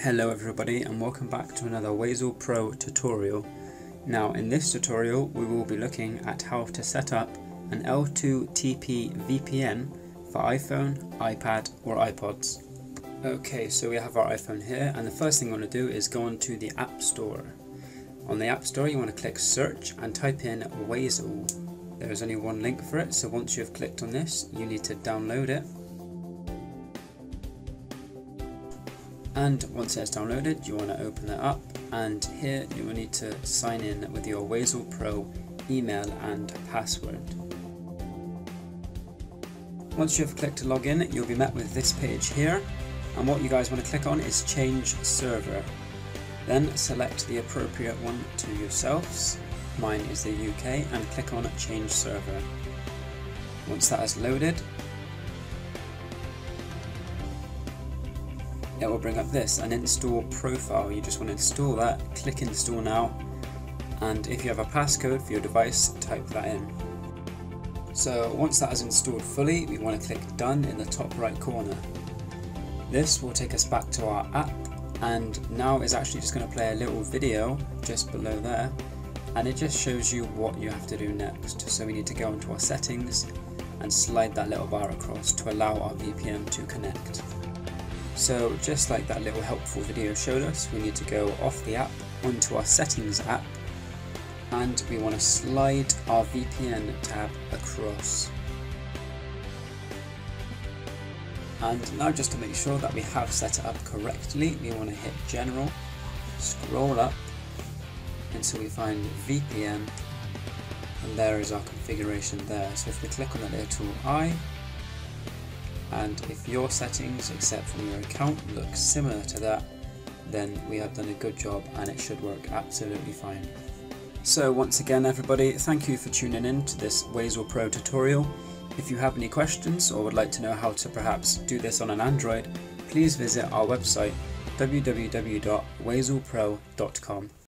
Hello everybody and welcome back to another Wasel Pro tutorial. Now in this tutorial we will be looking at how to set up an L2TP VPN for iPhone, iPad or iPods. Okay so we have our iPhone here and the first thing we want to do is go onto the App Store. On the App Store you want to click search and type in Wasel. There is only one link for it so once you have clicked on this you need to download it and once it's downloaded you want to open it up and here you will need to sign in with your Wasel Pro email and password. Once you have clicked to log in, you'll be met with this page here and what you guys want to click on is change server. Then select the appropriate one to yourselves, mine is the UK and click on change server. Once that is loaded it will bring up this, an install profile. You just want to install that, click install now, and if you have a passcode for your device, type that in. So once that is installed fully, we want to click done in the top right corner. This will take us back to our app and now is actually just going to play a little video just below there and it just shows you what you have to do next. So we need to go into our settings and slide that little bar across to allow our VPN to connect. So just like that little helpful video showed us, we need to go off the app onto our settings app and we want to slide our VPN tab across. And now just to make sure that we have set it up correctly, we want to hit general, scroll up until we find VPN and there is our configuration there. So if we click on that little tool I and if your settings except from your account look similar to that then we have done a good job and it should work absolutely fine. So once again everybody thank you for tuning in to this Wasel Pro tutorial. If you have any questions or would like to know how to perhaps do this on an Android please visit our website www.waselpro.com.